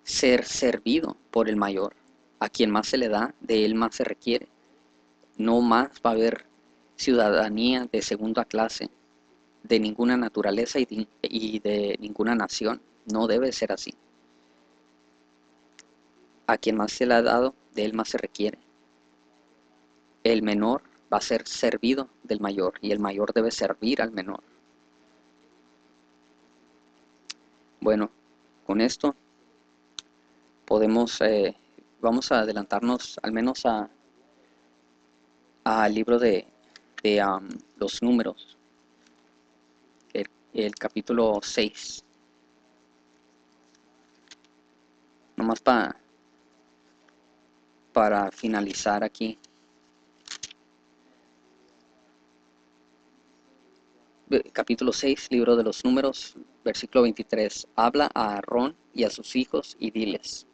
ser servido por el mayor. A quien más se le da, de él más se requiere. No más va a haber ciudadanía de segunda clase, de ninguna naturaleza y de, ninguna nación. No debe ser así. A quien más se le ha dado, de él más se requiere. El menor va a ser servido del mayor y el mayor debe servir al menor. Bueno, con esto podemos, eh, vamos a adelantarnos al menos a al libro de, los números, el, el capítulo 6. Nomás para para finalizar aquí. Capítulo 6, libro de los números, versículo 23. Habla a Aarón y a sus hijos y diles,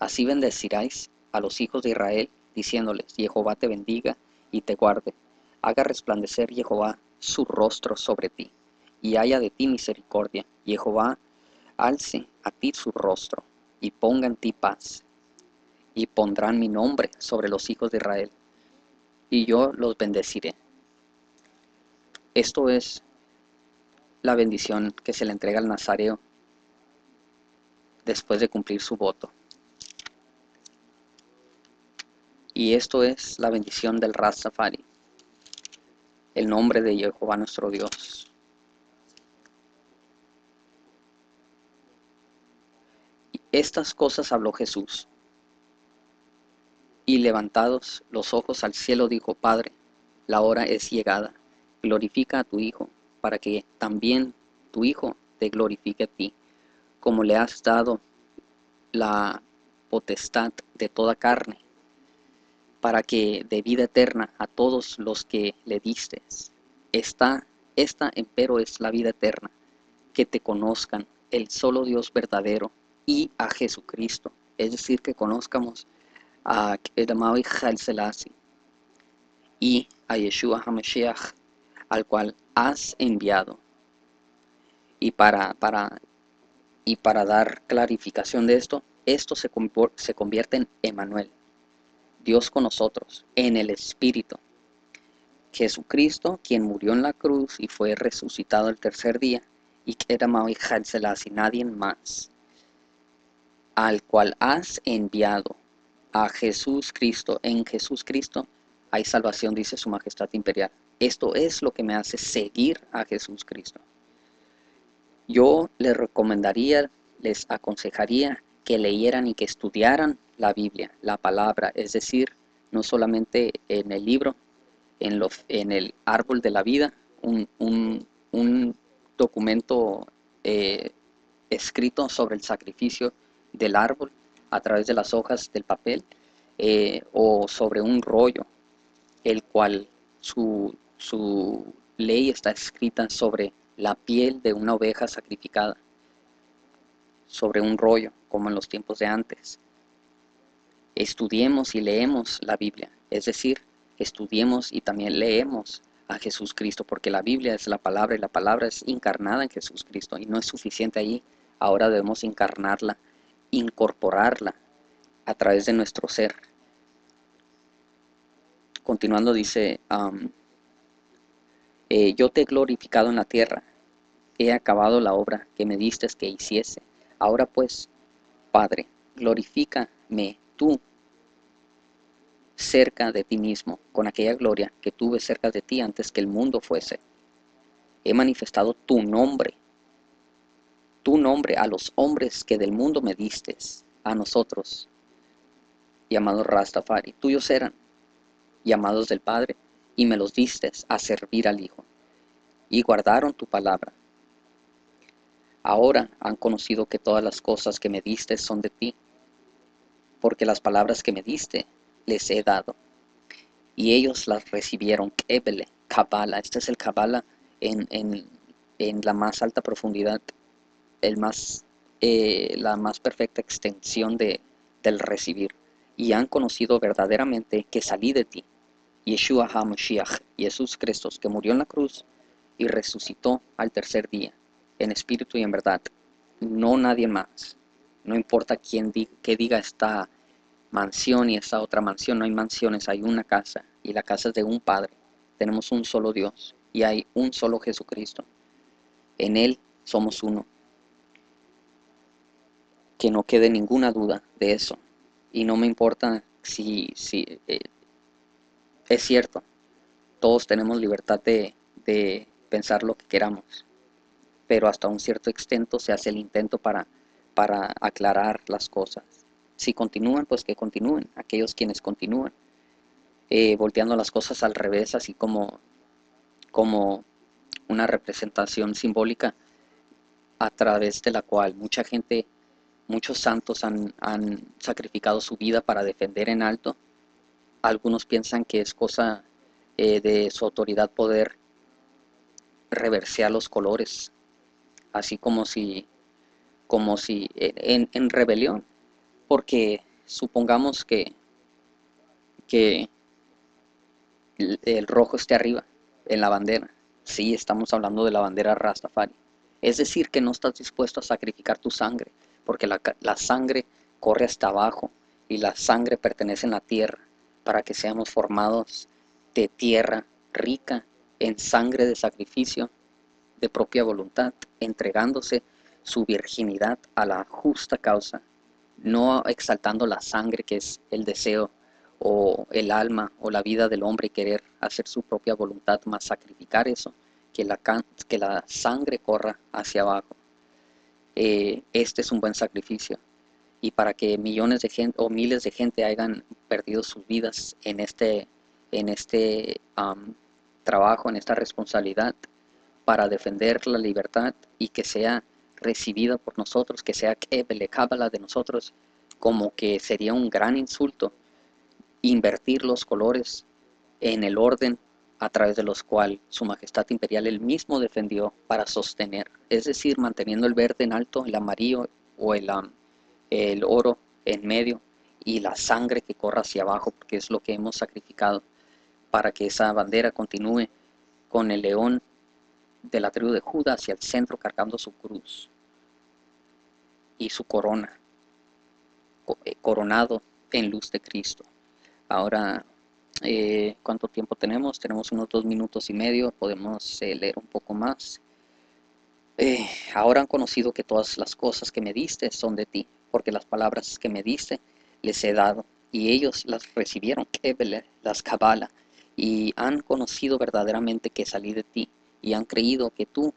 así bendeciráis a los hijos de Israel, diciéndoles, Jehová te bendiga y te guarde. Haga resplandecer Jehová su rostro sobre ti, y haya de ti misericordia. Jehová alce a ti su rostro, y ponga en ti paz. Y pondrán mi nombre sobre los hijos de Israel, y yo los bendeciré. Esto es la bendición que se le entrega al nazareo después de cumplir su voto. Y esto es la bendición del Rastafari, el nombre de Jehová nuestro Dios. estas cosas habló Jesús. Y levantados los ojos al cielo dijo, Padre, la hora es llegada, glorifica a tu Hijo, para que también tu Hijo te glorifique a ti, como le has dado la potestad de toda carne para que de vida eterna a todos los que le diste. Esta, esta empero es la vida eterna, que te conozcan el solo Dios verdadero y a Jesucristo, es decir, que conozcamos a el amado Selassie y a Yeshua HaMashiach, al cual has enviado. Y para, para, y para dar clarificación de esto, esto se, se convierte en Emanuel, Dios con nosotros, en el Espíritu. Jesucristo, quien murió en la cruz y fue resucitado el tercer día, y que era y nadie más, al cual has enviado a Jesús Cristo. En Jesús Cristo hay salvación, dice su Majestad Imperial. Esto es lo que me hace seguir a Jesús Cristo. Yo les recomendaría, les aconsejaría que leyeran y que estudiaran la Biblia, la palabra, es decir, no solamente en el libro, en, el árbol de la vida, un, documento eh, escrito sobre el sacrificio del árbol a través de las hojas del papel, eh, o sobre un rollo, el cual su ley está escrita sobre la piel de una oveja sacrificada, sobre un rollo, como en los tiempos de antes estudiemos y leemos la Biblia, es decir, estudiemos y también leemos a Jesús Cristo, porque la Biblia es la palabra y la palabra es encarnada en Jesús Cristo y no es suficiente ahí, ahora debemos encarnarla, incorporarla a través de nuestro ser. Continuando dice, eh, yo te he glorificado en la tierra, he acabado la obra que me diste que hiciese. Ahora pues, Padre, glorifícame tú cerca de ti mismo, con aquella gloria que tuve cerca de ti antes que el mundo fuese. He manifestado tu nombre, tu nombre a los hombres que del mundo me diste, a nosotros, llamados Rastafari, tuyos eran, llamados del Padre, y me los diste a servir al Hijo, y guardaron tu palabra. Ahora han conocido que todas las cosas que me diste son de ti, porque las palabras que me diste les he dado. Y ellos las recibieron. Kebele, Kabbalah. Este es el Kabbalah en, en, la más alta profundidad, el más, eh, la más perfecta extensión de, del recibir. Y han conocido verdaderamente que salí de ti. Yeshua HaMashiach, Jesús Cristo, que murió en la cruz y resucitó al tercer día, en espíritu y en verdad. No nadie más. No importa quién diga, qué diga esta mansión y esa otra mansión. No hay mansiones, hay una casa y la casa es de un Padre. Tenemos un solo Dios y hay un solo Jesucristo. En Él somos uno. Que no quede ninguna duda de eso. Y no me importa si, si eh, es cierto, todos tenemos libertad de, de pensar lo que queramos, pero hasta un cierto extento se hace el intento para, para aclarar las cosas. Si continúan, pues que continúen, aquellos quienes continúan, eh, volteando las cosas al revés, así como, como una representación simbólica a través de la cual mucha gente, muchos santos han, han sacrificado su vida para defender en alto. Algunos piensan que es cosa eh, de su autoridad poder reversear los colores, así como si, como si en, en rebelión, porque supongamos que, que el rojo esté arriba en la bandera. Sí, estamos hablando de la bandera Rastafari. Es decir, que no estás dispuesto a sacrificar tu sangre, porque la, la sangre corre hasta abajo y la sangre pertenece a la tierra para que seamos formados de tierra rica en sangre de sacrificio de propia voluntad, entregándose su virginidad a la justa causa, no exaltando la sangre que es el deseo o el alma o la vida del hombre querer hacer su propia voluntad, más sacrificar eso, que la, que la sangre corra hacia abajo. Eh, este es un buen sacrificio. Y para que millones de gente o miles de gente hayan perdido sus vidas en este, en este trabajo, en esta responsabilidad, para defender la libertad y que sea recibida por nosotros, que sea que la de nosotros, como que sería un gran insulto invertir los colores en el orden a través de los cuales su majestad imperial él mismo defendió para sostener, es decir, manteniendo el verde en alto, el amarillo o el, el oro en medio y la sangre que corra hacia abajo, porque es lo que hemos sacrificado para que esa bandera continúe con el león de la tribu de Judá hacia el centro cargando su cruz y su corona, eh, coronado en luz de Cristo. Ahora, eh, ¿cuánto tiempo tenemos? Tenemos unos dos minutos y medio, podemos eh, leer un poco más. Eh, ahora han conocido que todas las cosas que me diste son de ti, porque las palabras que me diste les he dado, y ellos las recibieron, las cabala, y han conocido verdaderamente que salí de ti, y han creído que tú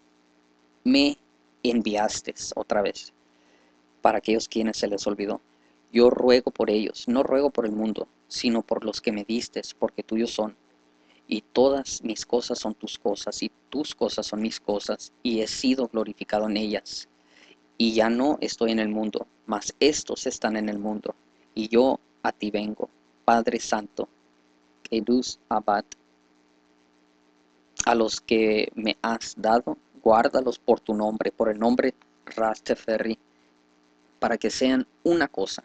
me enviaste otra vez, para aquellos quienes se les olvidó. Yo ruego por ellos, no ruego por el mundo, sino por los que me distes, porque tuyos son. Y todas mis cosas son tus cosas, y tus cosas son mis cosas, y he sido glorificado en ellas. Y ya no estoy en el mundo, mas estos están en el mundo, y yo a ti vengo, Padre Santo, Kedus Abad. A los que me has dado, guárdalos por tu nombre, por el nombre Rasteferri, para que sean una cosa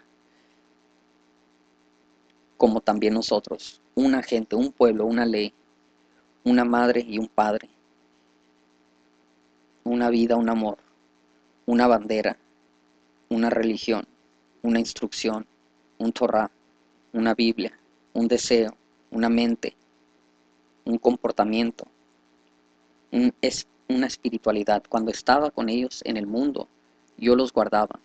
como también nosotros, una gente, un pueblo, una ley, una madre y un padre, una vida, un amor, una bandera, una religión, una instrucción, un Torah, una Biblia, un deseo, una mente, un comportamiento, es una espiritualidad. Cuando estaba con ellos en el mundo, yo los guardaba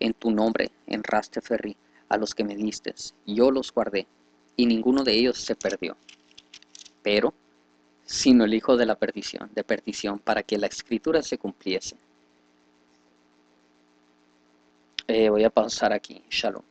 en tu nombre, en Rasteferri a los que me diste, yo los guardé, y ninguno de ellos se perdió. Pero, sino el hijo de la perdición, de perdición, para que la escritura se cumpliese. Eh, voy a pausar aquí. Shalom.